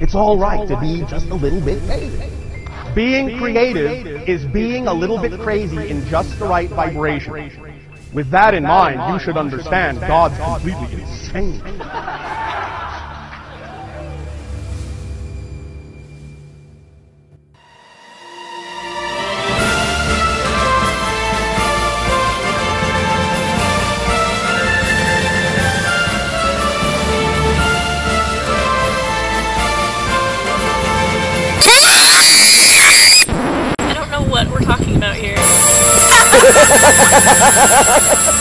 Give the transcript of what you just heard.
It's all right to be just a little bit crazy. Being creative is being a little bit crazy in just the right vibration. With that in mind, you should understand God's completely insane. Ha ha ha ha ha ha!